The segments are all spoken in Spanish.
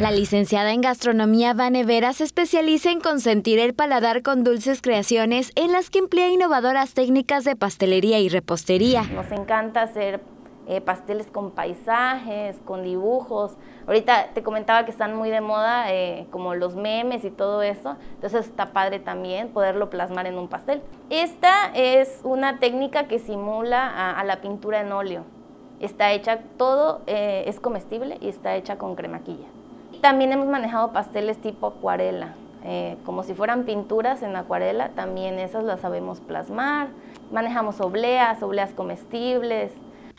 La licenciada en gastronomía Vane Vera se especializa en consentir el paladar con dulces creaciones en las que emplea innovadoras técnicas de pastelería y repostería. Nos encanta hacer eh, pasteles con paisajes, con dibujos. Ahorita te comentaba que están muy de moda eh, como los memes y todo eso, entonces está padre también poderlo plasmar en un pastel. Esta es una técnica que simula a, la pintura en óleo. Está hecha, todo eh, es comestible y está hecha con cremaquilla. También hemos manejado pasteles tipo acuarela, eh, como si fueran pinturas en acuarela, también esas las sabemos plasmar. Manejamos obleas, obleas comestibles.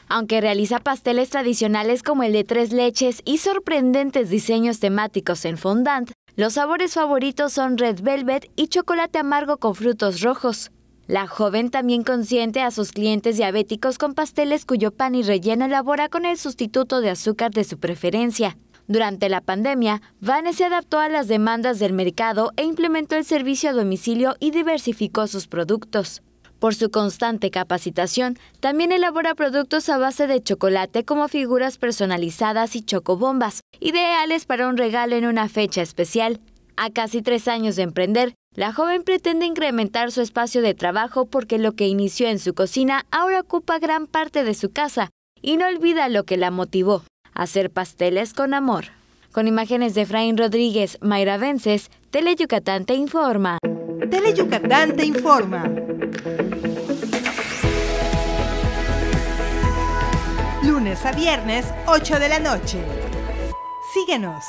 Aunque realiza pasteles tradicionales como el de tres leches y sorprendentes diseños temáticos en fondant, los sabores favoritos son red velvet y chocolate amargo con frutos rojos. La joven también consiente a sus clientes diabéticos con pasteles cuyo pan y relleno elabora con el sustituto de azúcar de su preferencia. Durante la pandemia, Vane se adaptó a las demandas del mercado e implementó el servicio a domicilio y diversificó sus productos. Por su constante capacitación, también elabora productos a base de chocolate como figuras personalizadas y chocobombas, ideales para un regalo en una fecha especial. A casi tres años de emprender, la joven pretende incrementar su espacio de trabajo porque lo que inició en su cocina ahora ocupa gran parte de su casa y no olvida lo que la motivó, hacer pasteles con amor. Con imágenes de Efraín Rodríguez, Mayra Vences, Tele Yucatán te informa. Tele Yucatán te informa. Lunes a viernes, 8 de la noche. Síguenos.